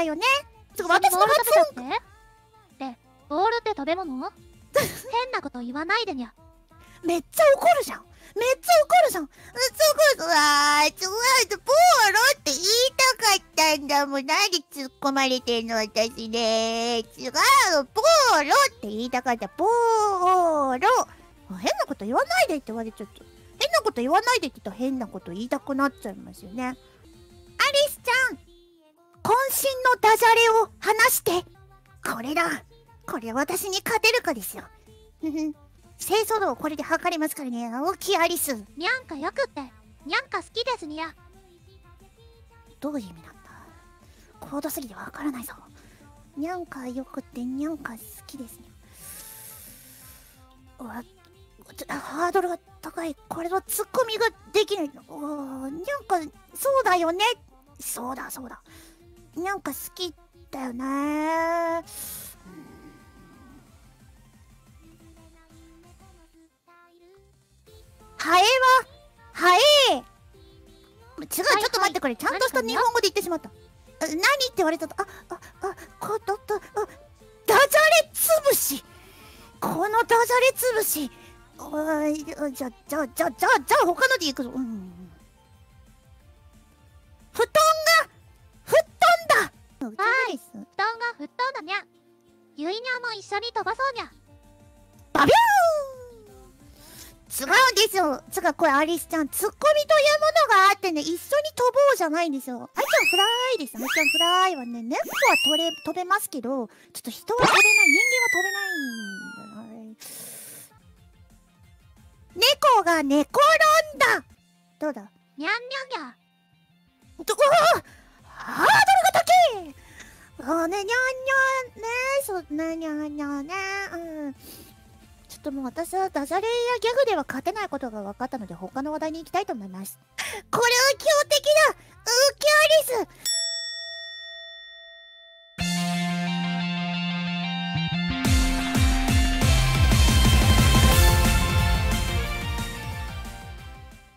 ったよね。つうか私のボール発食べたってで、ボールって食べ物？変なこと言わないでにゃ。音めっちゃ怒るじゃん。めっちゃ怒るじゃん。そこは違うボーロって言いたかったんだもん。何突っ込まれてんの私ね。違うボーロって言いたかった。ボーロ。変なこと言わないでって言われちゃった変なこと言わないでって言ったら変なこと言いたくなっちゃいますよね渾身のダジャレを話して。これだ。これ私に勝てるかですよ。清楚度をこれで測れますからね。大きいアリス。にゃんかよくって。にゃんか好きですにゃ。どういう意味なんだ。高度すぎてわからないぞ。にゃんかよくってにゃんか好きですね。うわハードルが高い。これはツッコミができない。うわにゃんかそうだよね。そうだそうだにゃんか好きだよね。ハエは？ハエ？違う、ちょっと待ってこれちゃんとした日本語で言ってしまった。あ何って言われたと？あああこととあダジャレつぶし。このダジャレつぶし。おいじゃじゃじゃじゃじゃ他のでいくぞ。うん団が吹っ飛んだにゃ。ゆいにゃも一緒に飛ばそうにゃ。バビューン違うんですよ。つかこれアリスちゃん、ツッコミというものがあってね、一緒に飛ぼうじゃないんですよ。あいちゃんフライです。あいちゃんフライはね、猫は飛れ、飛べますけど、ちょっと人は飛べない、人間は飛べないんだな。猫が寝転んだどうだにゃんにゃんにゃ。どこねにゃんにゃんねそんなにゃんにゃんね。うん。ちょっともう私はダジャレやギャグでは勝てないことが分かったので他の話題に行きたいと思います。これは強敵だ。ウキアリス。